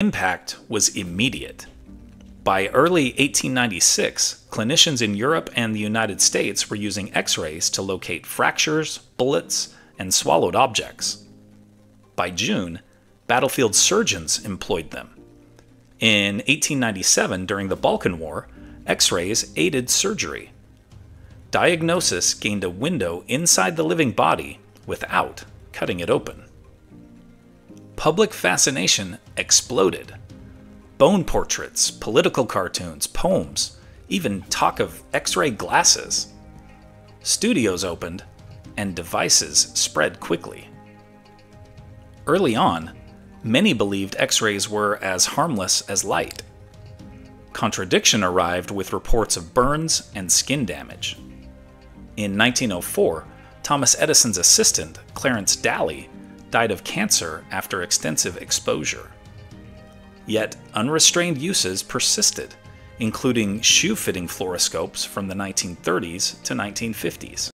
impact was immediate. By early 1896, clinicians in Europe and the United States were using X rays to locate fractures, bullets, and swallowed objects. By June, battlefield surgeons employed them. In 1897, during the Balkan War, X rays aided surgery. Diagnosis gained a window inside the living body without cutting it open. Public fascination exploded. Bone portraits, political cartoons, poems, even talk of X ray glasses. Studios opened, and devices spread quickly. Early on, many believed X rays were as harmless as light. Contradiction arrived with reports of burns and skin damage. In 1904, Thomas Edison's assistant, Clarence Dally, died of cancer after extensive exposure. Yet, unrestrained uses persisted, including shoe fitting fluoroscopes from the 1930s to 1950s.